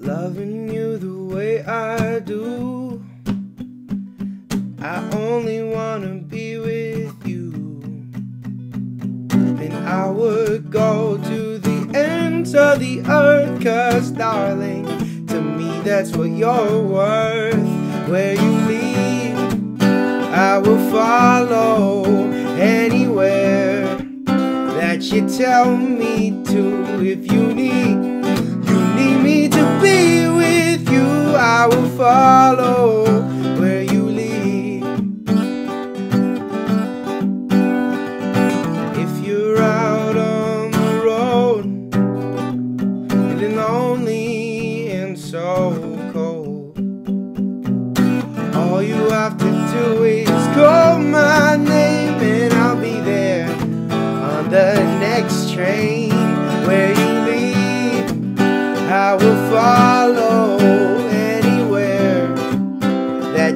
Loving you the way I do. I only wanna be with you. And I would go to the ends of the earth, cause darling, to me that's what you're worth. Where you lead, I will follow anywhere that you tell me to. If you need, follow where you lead. If you're out on the road, feeling lonely and so cold, all you have to do is call my name and I'll be there on the next train where you lead. I will follow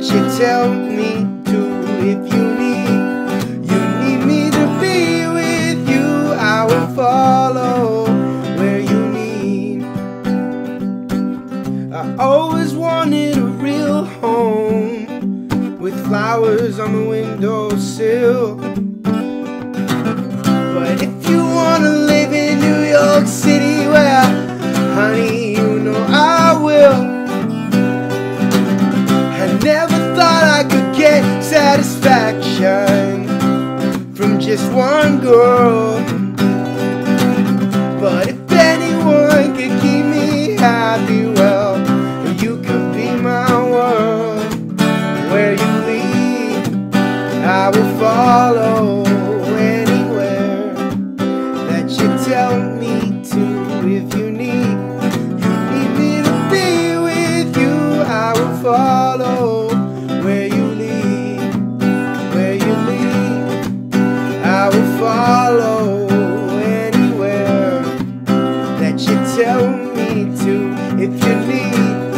that you tell me to. If you need, you need me to be with you. I will follow where you need. I always wanted a real home with flowers on the windowsill. Satisfaction from just one girl. But if anyone could keep me happy, well, you could be my world. Where you lead, I will follow that you tell me to if you need.